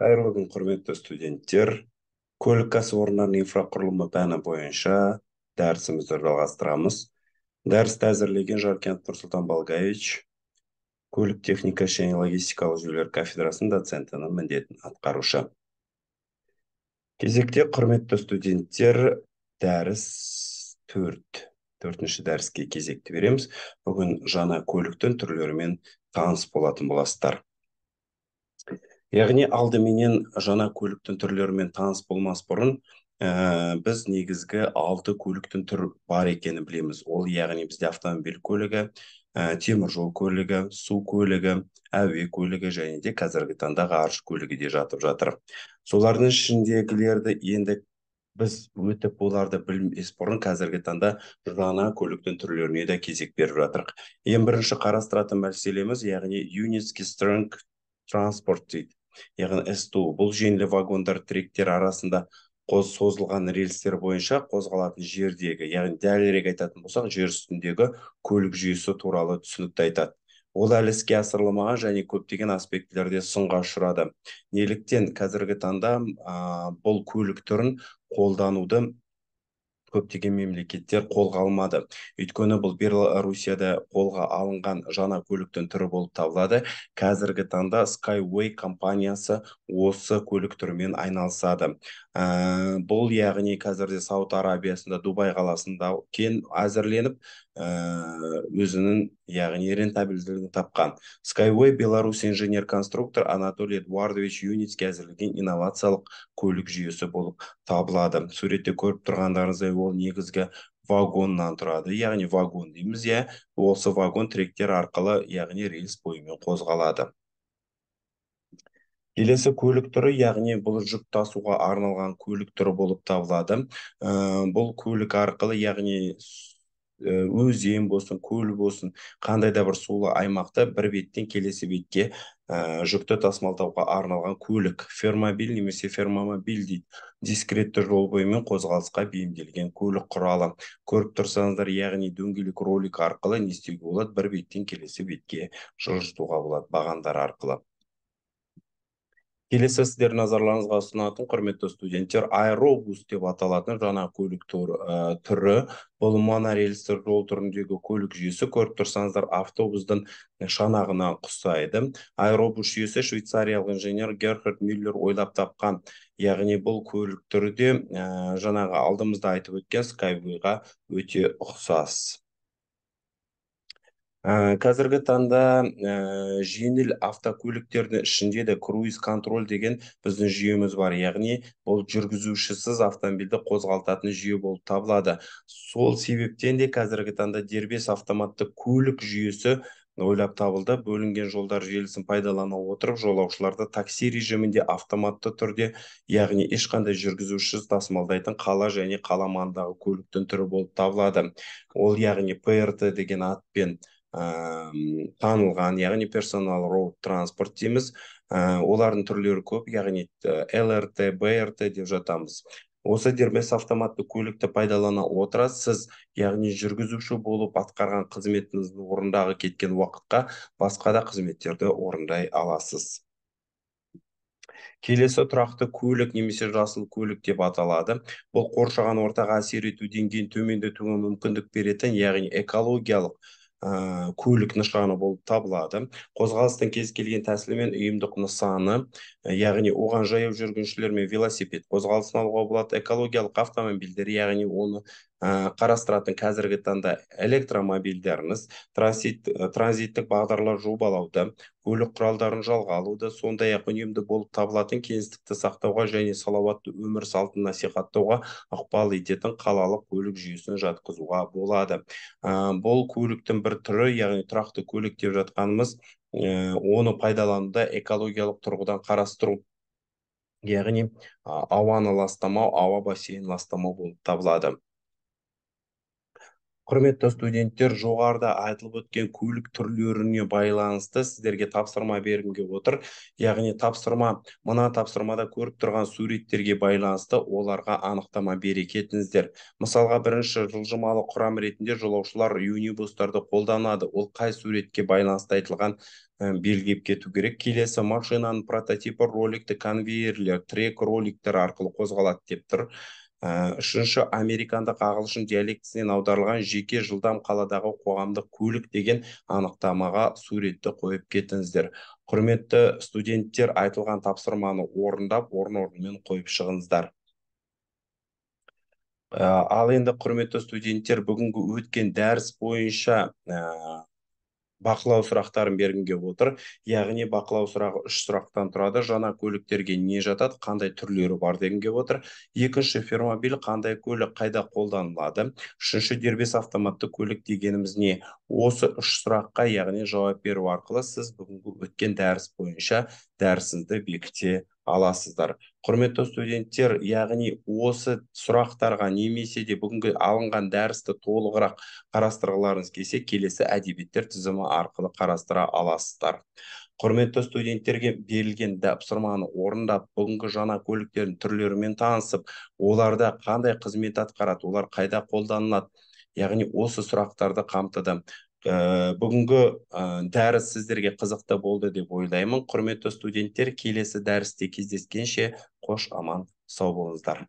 қайырлы күн құрметті студенттер көлік кәсіпорындарының инфрақұрылымы пәні бойынша дәрісімізді жалғастырамыз дәрісті әзірлеген жаркент нұрсұлтан балгаевич көлік техникасы және логистикалық жүйелер кафедрасының доцентінің міндетін атқарушы кезекте құрметті студенттер дәріс төрт төртінші дәріске кезекті береміз бүгін жаңа көліктің түрлерімен таныс болатын боласыздар яғни алдыменен жаңа көліктің түрлерімен таныс болмас бұрын ә, біз негізгі алты көліктің түрі бар екенін білеміз. Ол яғни бізде автомобиль көлігі ә, теміржол көлігі су көлігі әуе көлігі және де қазіргі таңда ғарыш көлігі де жатып жатыр. Солардың ішіндегілерді енді біз өтіп оларды білмес бұрын қазіргі таңда жаңа көліктің түрлеріне де кезек беріп жатырмық ең бірінші қарастыратын мәселеміз яғни юнитский стронг транспорт дейді. Яғни сто бұл жеңіл вагондар тіректер арасында қос созылған рельстер бойынша қозғалатын жердегі яғни дәлірек айтатын болсақ жер үстіндегі көлік жүйесі туралы түсінікті айтады. Ол әлі іске асырылмаған және көптеген аспектілерде сынға ұшырады. Неліктен қазіргі таңда ә, бұл көлік түрін қолдануды көптеген мемлекеттер қолға алмады. Өйткені бұл белоруссияда қолға алынған жаңа көліктің түрі болып табылады. Қазіргі таңда skyway компаниясы осы көлік түрімен айналысады. Ә, бұл яғни қазірде сауд арабиясында дубай қаласында кен әзірленіп Э, өзінің яғни рентабельділігін тапқан. Skyway беларусь инженер конструктор анатолий эдуардович юницкий әзірлеген инновациялық көлік жүйесі болып табылады. Суретте көріп тұрғандарыңыздай ол негізгі вагоннан тұрады. Яғни вагон дейміз иә. Осы вагон тіректер арқылы яғни рельс бойымен қозғалады. Келесі көлік түрі яғни бұл жүк тасуға арналған көлік түрі болып табылады. Ә, бұл көлік арқылы яғни өзен болсын көл болсын қандай да бір сулы аймақта бір беттен келесі бетке ә, жүкті тасымалдауға арналған көлік фермобиль немесе фермомобиль дейді дискретті жол бойымен қозғалысқа бейімделген көлік құралы. Көріп тұрсаңыздар яғни дөңгелек ролик арқылы не істеуге болады? бір беттен келесі бетке жылжытуға болады бағандар арқылы. Келесі сіздердің назарларыңызға ұсынатын құрметті студенттер аэробус деп аталатын жаңа көлік түрі. Бұл монорельсті жол түріндегі көлік жүйесі көріп тұрсаңыздар автобустың шанағына ұқсайды. Аэробус жүйесі швейцариялық инженер герхард мюллер ойлап тапқан. Яғни бұл көлік түрі де жаңағы алдымызда айтып өткен скайвейға өте ұқсас. Ә, қазіргі таңда ә, жеңіл автокөліктердің ішінде де круиз контроль деген біздің жүйеміз бар. Яғни бұл жүргізушісіз автомобильді қозғалтатын жүйе болып табылады. Сол себептен де қазіргі таңда дербес автоматты көлік жүйесі ойлап табылды. Бөлінген жолдар желісін пайдалана отырып жолаушыларды такси режимінде автоматты түрде яғни ешқандай жүргізушісіз тасымалдайтын қала және қала маңындағы көліктің түрі болып табылады. Ол яғни прт деген атпен танылған яғни персонал роуд транспорт дейміз. Олардың түрлері көп яғни лрт брт деп жатамыз. Осы дербес автоматты көлікті пайдалана отыра сіз яғни жүргізуші болып атқарған қызметіңізді орындағы кеткен уақытқа басқа да қызметтерді орындай аласыз. Келесі тұрақты көлік немесе жасыл көлік деп аталады. Бұл қоршаған ортаға әсер ету деңгейін төмендетуге мүмкіндік беретін яғни экологиялық ә, көлік нышаны болып табылады. Қозғалыстың кез келген тәсілімен ұйымдық нысаны яғни оған жаяу жүргіншілер мен велосипед қозғалысын алуға болады экологиялық автомобильдер яғни оны қарастыратын қазіргі таңда электромобильдеріңіз транзит, транзиттік бағдарлар жобалауды көлік құралдарын жалға алуды сондай ақ үнемді болып табылатын кеңістікті сақтауға және салауатты өмір салтын насихаттауға ықпал ететін қалалық көлік жүйесін жатқызуға болады. Бұл көліктің бір түрі яғни тұрақты көлік деп жатқанымыз оны пайдалануда экологиялық тұрғыдан қарастыру яғни ауаны ластамау ауа бассейнін ластамау болып табылады. Құрметті студенттер жоғарыда айтылып өткен көлік түрлеріне байланысты сіздерге тапсырма бергімге отыр. Яғни тапсырма мына тапсырмада көріп тұрған суреттерге байланысты оларға анықтама бере кетіңіздер мысалға бірінші жылжымалы құрам ретінде жолаушылар юнибустарды қолданады. Ол қай суретке байланысты айтылған белгілеп кету керек. Келесі машинаның прототипі роликті конвейерлер трек роликтер арқылы қозғалады деп тұр. Үшінші американдық ағылшын диалектісінен аударылған жеке жылдам қаладағы қоғамдық көлік деген анықтамаға суретті қойып кетіңіздер. Құрметті студенттер айтылған тапсырманы орындап орын орнымен қойып шығыңыздар. Ә, ал енді құрметті студенттер бүгінгі өткен дәріс бойынша ә, бақылау сұрақтарын бергімге отыр. Яғни бақылау сұрағы үш сұрақтан тұрады. Жаңа көліктерге не жатады қандай түрлері бар дегенге отыр. Екінші фермобиль қандай көлік қайда қолданылады. Үшінші дербес автоматты көлік дегеніміз не? Осы үш сұраққа яғни жауап беру арқылы сіз бүгінгі өткен дәріс бойынша дәрісіңізді бекіте аласыздар. Құрметті студенттер яғни осы сұрақтарға немесе де бүгінгі алынған дәрісті толығырақ қарастырғыларыңыз келсе келесі әдебиеттер тізімі арқылы қарастыра аласыздар. Құрметті студенттерге берілген тапсырманы орындап бүгінгі жаңа көліктердің түрлерімен танысып оларда қандай қызмет атқарады олар қайда қолданылады? Яғни осы сұрақтарды қамтыды. Ә, бүгінгі ә, дәріс сіздерге қызықты болды деп ойлаймын. Құрметті студенттер келесі дәрісте кездескенше қош аман сау болыңыздар.